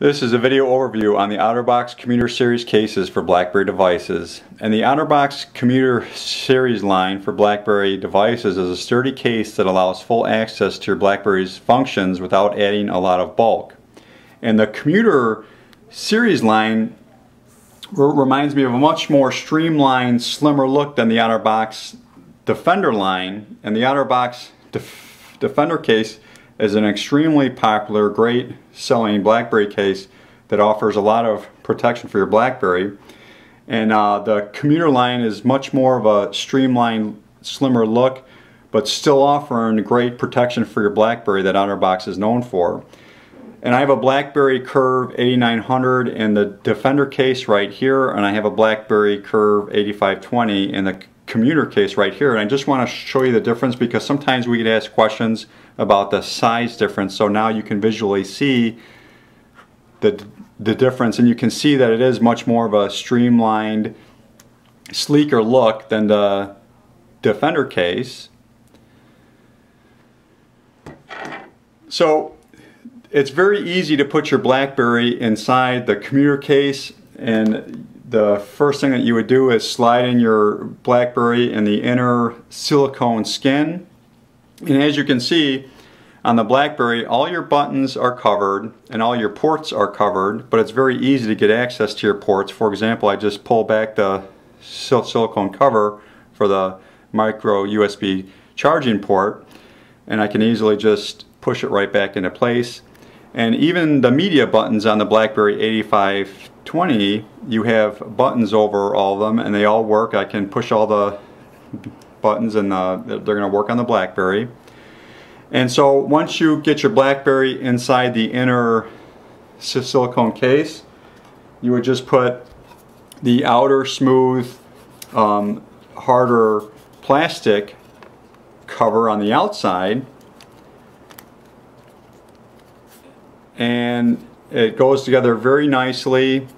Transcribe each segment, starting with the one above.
This is a video overview on the OtterBox Commuter Series cases for BlackBerry devices. And the OtterBox Commuter Series line for BlackBerry devices is a sturdy case that allows full access to your BlackBerry's functions without adding a lot of bulk. And the Commuter Series line reminds me of a much more streamlined, slimmer look than the OtterBox Defender line. And the OtterBox Def Defender case is an extremely popular, great selling BlackBerry case that offers a lot of protection for your BlackBerry. And uh, the commuter line is much more of a streamlined, slimmer look, but still offering great protection for your BlackBerry that OtterBox is known for. And I have a BlackBerry Curve 8900 in the Defender case right here, and I have a BlackBerry Curve 8520 in the commuter case right here. And I just want to show you the difference because sometimes we get asked questions about the size difference. So now you can visually see the, the difference and you can see that it is much more of a streamlined, sleeker look than the Defender case. So it's very easy to put your BlackBerry inside the commuter case and the first thing that you would do is slide in your BlackBerry in the inner silicone skin and as you can see, on the BlackBerry, all your buttons are covered and all your ports are covered, but it's very easy to get access to your ports. For example, I just pull back the sil silicone cover for the micro USB charging port and I can easily just push it right back into place. And even the media buttons on the BlackBerry 8520, you have buttons over all of them and they all work. I can push all the buttons and uh, they're going to work on the BlackBerry. And so once you get your BlackBerry inside the inner silicone case, you would just put the outer smooth, um, harder plastic cover on the outside and it goes together very nicely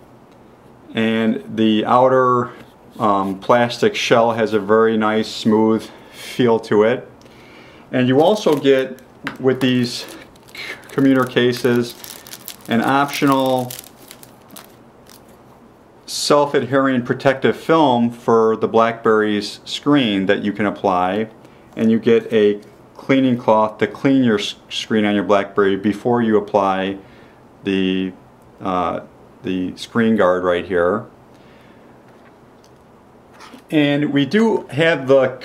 and the outer um, plastic shell has a very nice smooth feel to it. And you also get with these commuter cases an optional self-adhering protective film for the BlackBerry's screen that you can apply and you get a cleaning cloth to clean your screen on your BlackBerry before you apply the uh, the screen guard right here. And we do have the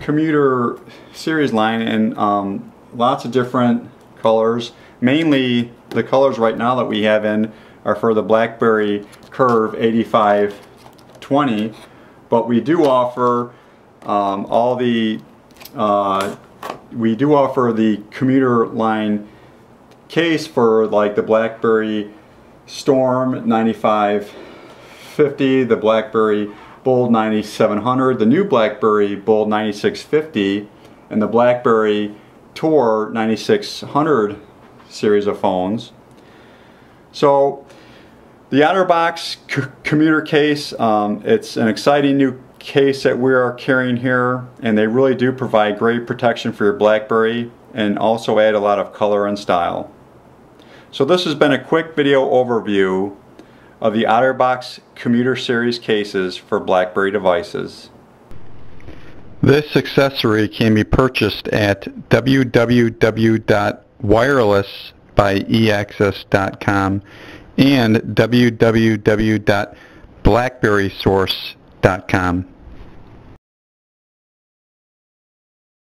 commuter series line in um, lots of different colors. Mainly the colors right now that we have in are for the BlackBerry Curve 8520 but we do offer um, all the uh, we do offer the commuter line case for like the BlackBerry Storm 9550, the BlackBerry Bold 9700, the new BlackBerry Bold 9650, and the BlackBerry Tour 9600 series of phones. So the OtterBox commuter case, um, it's an exciting new case that we are carrying here and they really do provide great protection for your BlackBerry and also add a lot of color and style. So this has been a quick video overview of the OtterBox Commuter Series cases for BlackBerry devices. This accessory can be purchased at www.wirelessbyeaccess.com and www.blackberrysource.com.